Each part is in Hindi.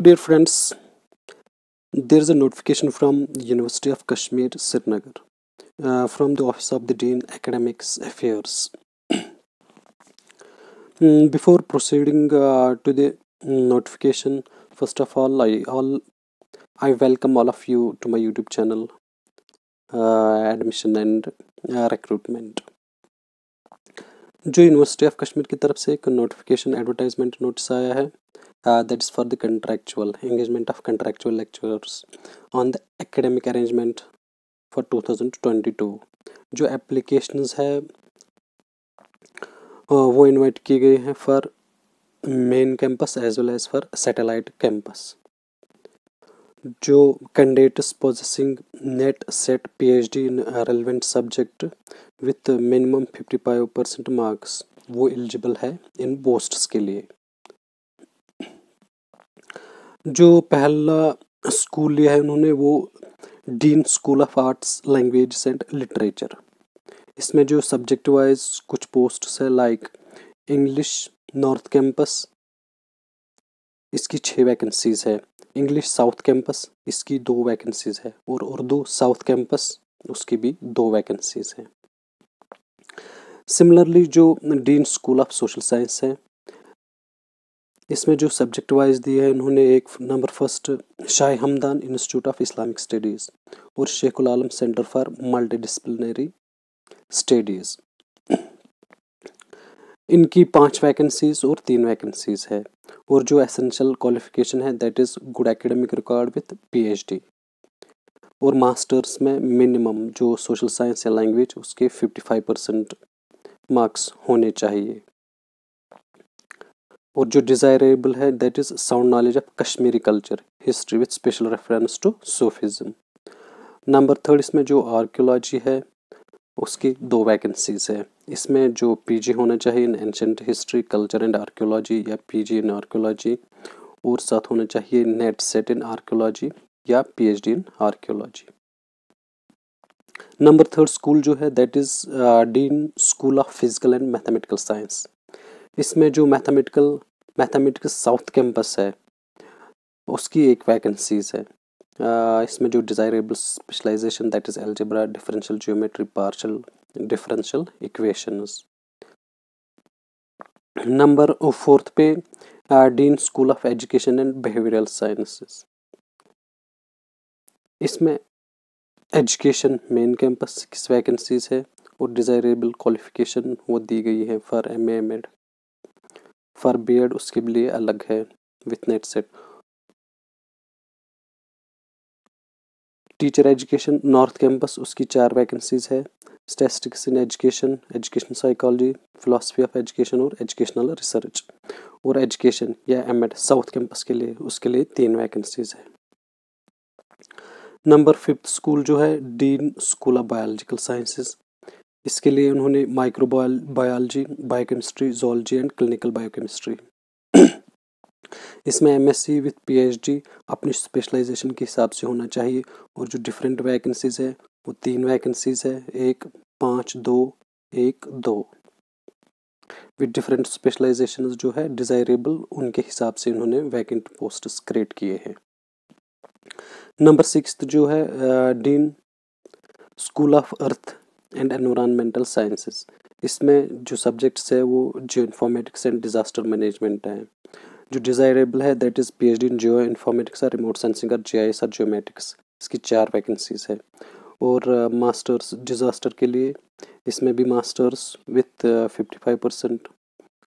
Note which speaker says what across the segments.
Speaker 1: Dear friends, there is a notification from University of Kashmir, Srinagar, uh, from the Office of the Dean Academics Affairs. Mm, Before proceeding uh, to the mm, notification, first of all, I all I welcome all of you to my YouTube channel, uh, Admission and uh, Recruitment. जो यूनिवर्सिटी ऑफ़ कश्मीर की तरफ़ से एक नोटिफिकेशन एडवर्टाइजमेंट नोटिस आया है that is for the contractual engagement of contractual lecturers on the academic arrangement for 2022 जो एप्लीकेशंस है uh, वो इनवाइट की गई हैं for main campus as well as for satellite campus जो candidates possessing NET SET PhD in relevant subject with minimum 55 percent marks वो एलिजिबल है इन पोस्ट्स के लिए. जो पहला स्कूल लिया है उन्होंने वो dean school of arts language and literature इसमें जो सब्जेक्ट वाइज कुछ पोस्ट्स है लाइक इंग्लिश नॉर्थ कैंपस इसकी छः वैकेंसीज है। इंग्लिश साउथ कैंपस इसकी दो वैकेंसीज है। और उर्दू साउथ कैंपस उसकी भी दो वैकेंसीज हैं। सिमिलरली जो dean school of social science है इसमें जो सब्जेक्ट वाइज दिए हैं इन्होंने एक number first Shah Hamdan institute of Islamic studies और Sheikhul Alam centre for multi disciplinary studies इनकी पाँच वैकेंसीज और तीन वैकेंसीज है और जो एसेंशियल क्वालिफिकेशन है that is good academic record with PhD और मास्टर्स में मिनिमम जो सोशल साइंस या लैंग्वेज उसके 55 परसेंट मार्क्स होने चाहिए। और जो डिज़ायरेबल है that is sound knowledge of Kashmiri culture history with special reference to sufism number third इसमें जो आर्कियोलॉजी है, उसकी दो वैकेंसीज है। इसमें जो पीजी होना चाहिए in ancient history culture and archaeology या पीजी इन आर्कियोलॉजी और साथ होना चाहिए नेट सेट इन आर्कियोलॉजी या PhD in archaeology number third school जो है that is dean school of physical and mathematical science इसमें जो मैथमेटिकल मैथमेटिक्स साउथ कैंपस है, उसकी एक वैकेंसीज है। इसमें जो desirable specialisation that is algebra differential geometry partial differential equations number fourth पे dean school of education and behavioural sciences इसमें एजुकेशन मेन कैंपस किस वैकेंसीज है, और डिज़ायरेबल क्वालिफिकेशन वो दी गई है for M M Ed for B Ed उसके लिए अलग है with NET SET teacher education north campus उसकी चार वैकेंसीज है. Statistics in education education psychology philosophy of education और एजुकेशनल रिसर्च और एजुकेशन या एम एड साउथ कैंपस के लिए, उसके लिए तीन वैकेंसीज है. नंबर फिफ्थ स्कूल जो है dean school of biological sciences इसके लिए उन्होंने micro biology biochemistry zoology and clinical biochemistry इसमें एमएससी विथ पीएचडी अपनी स्पेशलाइजेशन के हिसाब से होना चाहिए और जो डिफरेंट वैकेंसीज है, वो तीन वैकेंसीज है, एक, पाँच, दो, एक, दो। विद डिफरेंट स्पेशलाइजेशन जो है डिज़ायरेबल उनके हिसाब से उन्होंने वैकेंट पोस्ट्स क्रिएट किए हैं। नंबर सिक्स जो है dean school of earth and environmental sciences इसमें जो सब्जेक्ट्स है वो geo informatics and disaster management है। जो डिज़ायरेबल है that is PhD in geoinformatics और रिमोट सेंसिंग और जीआईएस और जियोमेटिक्स इसकी चार वैकेंसीज है। और मास्टर्स uh, डिज़ास्टर के लिए इसमें भी masters with fifty five percent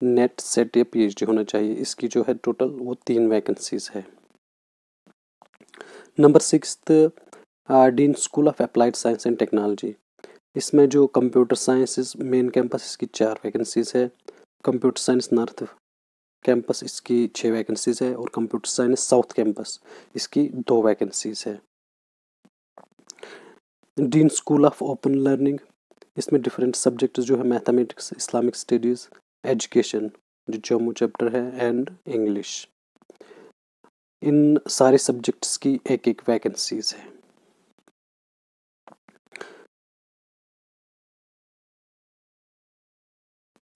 Speaker 1: NET SET या पीएचडी होना चाहिए। इसकी जो है टोटल वो तीन वैकेंसीज है। Number six dean school of applied science and technology इसमें जो कंप्यूटर साइंस मेन कैंपस इसकी चार वैकेंसीज है। कंप्यूटर साइंस नॉर्थ कैंपस इसकी छः वैकेंसीज है और कंप्यूटर साइंस साउथ कैंपस इसकी दो वैकेंसीज है। Dean school of open learning इसमें डिफरेंट सब्जेक्ट जो है मैथमेटिक्स इस्लामिक स्टडीज़ एजुकेशन जो जम्मू चैप्टर है एंड इंग्लिश इन सारे सब्जेक्ट्स की एक एक वैकेंसीज है।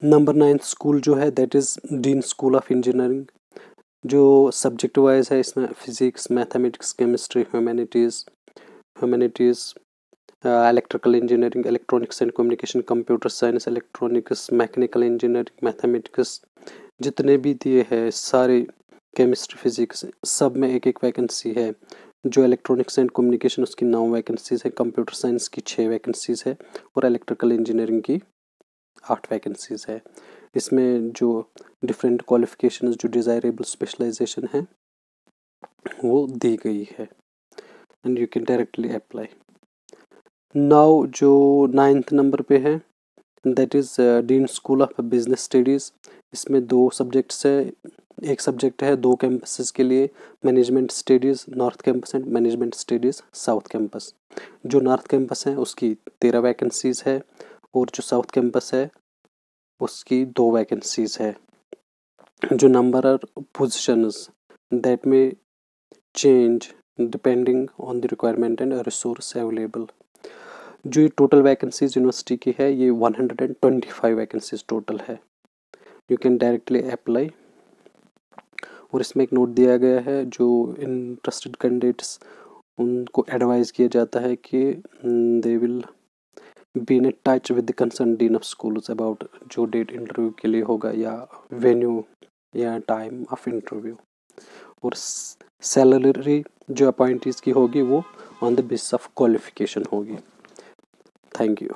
Speaker 1: नंबर नाइन्थ स्कूल जो है that is dean school of engineering जो सब्जेक्ट वाइज है, इसमें physics mathematics chemistry humanities humanities electrical engineering electronics and communication computer science electronics mechanical engineering mathematics जितने भी दिए हैं, सारे केमिस्ट्री फिजिक्स सब में एक एक वैकेंसी है, जो इलेक्ट्रॉनिक्स एंड कम्युनिकेशन उसकी नौ वैकेंसीज़ है कंप्यूटर साइंस की छः वैकेंसीज़ है और इलेक्ट्रिकल इंजीनियरिंग की आठ वैकेंसीज़ है। इसमें जो डिफरेंट क्वालिफिकेशन जो डिज़ायरेबल स्पेशलाइजेशन है, वो दी गई है। And you can directly apply now जो नाइन्थ नंबर पे है that is dean school of business studies इसमें दो सब्जेक्ट्स है। एक सब्जेक्ट है दो कैंपसेस के लिए management studies north campus and management studies south campus जो नॉर्थ कैंपस है, उसकी तेरह वैकेंसीज़ है। और जो साउथ कैंपस है, उसकी दो वैकेंसीज़ है, जो number are positions that may change depending on the requirement and resource available जो ये टोटल वैकेंसीज यूनिवर्सिटी की है, ये 125 वैकेंसीज टोटल है। यू कैन डायरेक्टली अप्लाई और इसमें एक नोट दिया गया है, जो इंटरेस्टेड कैंडिडेट्स उनको एडवाइज़ किया जाता है कि they will be in touch with the concern dean of schools about जो डेट इंटरव्यू के लिए होगा या वेन्यू या टाइम ऑफ़ इंटरव्यू और सैलरी जो अपॉइंटीज़ की होगी वो on the base of qualification होगी. Thank you